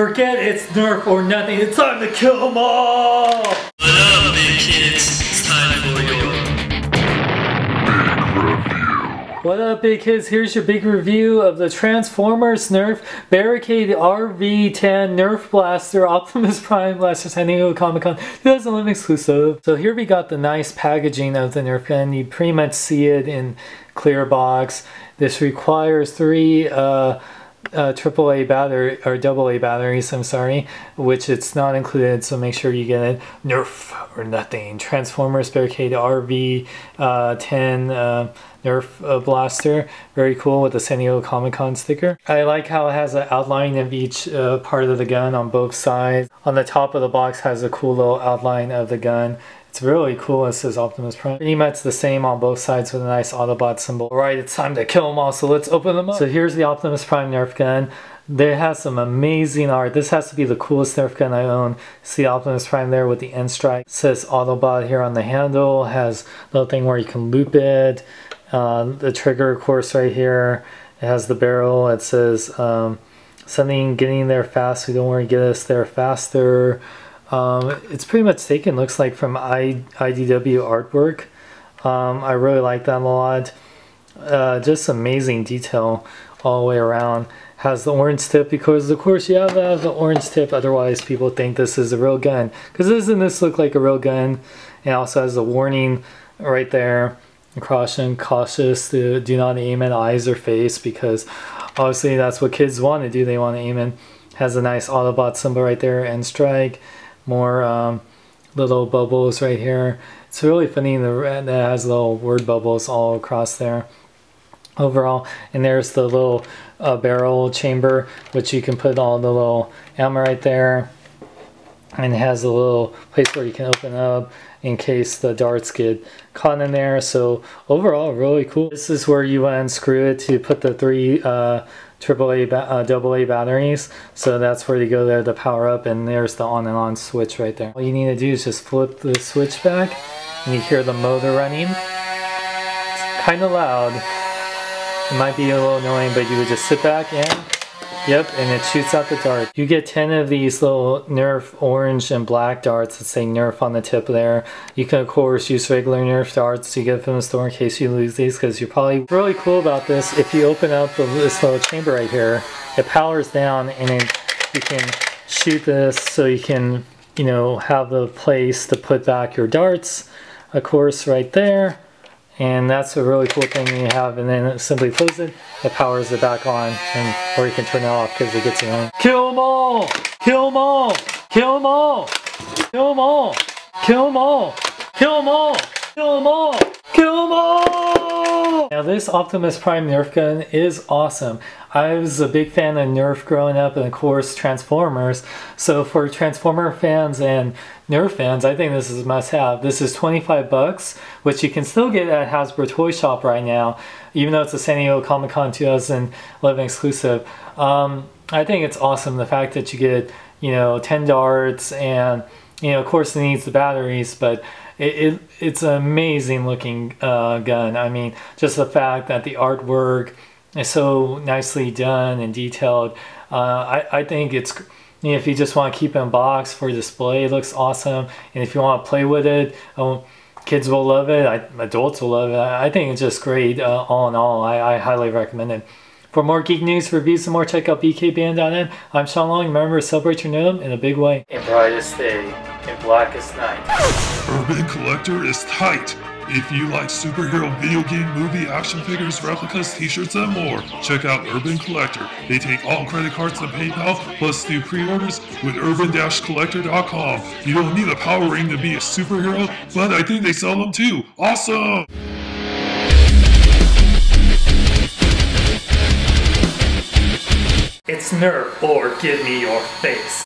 Forget it's Nerf or nothing. It's time to kill them all! What up, big kids? It's time for your review. What up, big kids? Here's your big review of the Transformers Nerf Barricade RV10 Nerf Blaster Optimus Prime Blaster San Diego Comic Con 2011 exclusive. So here we got the nice packaging of the Nerf gun. You pretty much see it in clear box. This requires three uh, uh, AAA battery or AA batteries. I'm sorry, which it's not included. So make sure you get it. Nerf or nothing. Transformers Barricade RV uh, 10 uh, Nerf uh, blaster. Very cool with the San Diego Comic Con sticker. I like how it has an outline of each uh, part of the gun on both sides. On the top of the box has a cool little outline of the gun. It's really cool. It says Optimus Prime. Pretty much the same on both sides with a nice Autobot symbol. Alright, it's time to kill them all, so let's open them up. So here's the Optimus Prime Nerf gun. There has some amazing art. This has to be the coolest Nerf gun I own. See Optimus Prime there with the end strike. It says Autobot here on the handle. Has a little thing where you can loop it. Uh, the trigger, of course, right here. It has the barrel. It says um, something getting there fast. We don't want to get us there faster. Um, it's pretty much taken, looks like, from I, IDW artwork. Um, I really like that a lot. Uh, just amazing detail all the way around. Has the orange tip because, of course, you have to have the orange tip. Otherwise, people think this is a real gun. Because doesn't this look like a real gun? It also has a warning right there. Caution, cautious to do not aim at eyes or face because obviously that's what kids want to do. They want to aim in. Has a nice Autobot symbol right there and strike more um, little bubbles right here. It's really funny the red that has little word bubbles all across there overall. And there's the little uh, barrel chamber, which you can put all the little ammo right there. And it has a little place where you can open up in case the darts get caught in there. So overall, really cool. This is where you unscrew it to put the three uh, AAA, uh, batteries. So that's where you go there to power up and there's the on and on switch right there. All you need to do is just flip the switch back and you hear the motor running. It's kind of loud. It might be a little annoying, but you would just sit back and Yep, and it shoots out the dart. You get 10 of these little Nerf orange and black darts that say Nerf on the tip there. You can of course use regular Nerf darts to get from the store in case you lose these because you're probably really cool about this. If you open up this little chamber right here, it powers down and you can shoot this so you can, you know, have the place to put back your darts. Of course, right there and that's a really cool thing you have and then it simply close it it powers it back on and or you can turn it off because it gets annoying. Kill them all! Kill them all! Kill them all! Kill them all! Kill them all! Kill them all! Kill them all this optimus prime nerf gun is awesome I was a big fan of Nerf growing up and of course Transformers. So for Transformer fans and Nerf fans, I think this is a must have. This is 25 bucks, which you can still get at Hasbro Toy Shop right now, even though it's a San Diego Comic Con 2011 exclusive. Um, I think it's awesome the fact that you get, you know, 10 darts and, you know, of course it needs the batteries, but it, it it's an amazing looking uh, gun. I mean, just the fact that the artwork, is so nicely done and detailed. Uh, I, I think it's, you know, if you just want to keep it in box for display, it looks awesome. And if you want to play with it, um, kids will love it. I, adults will love it. I think it's just great uh, all in all. I, I highly recommend it. For more geek news, reviews, and more, check out BKBN.net. I'm Sean Long. Remember, celebrate your nerdom in a big way. In brightest day, in blackest night. Urban Collector is tight. If you like superhero video game, movie, action figures, replicas, t-shirts, and more, check out Urban Collector. They take all credit cards and PayPal, plus do pre-orders with urban-collector.com. You don't need a power ring to be a superhero, but I think they sell them too. Awesome! It's Nerf or give me your face.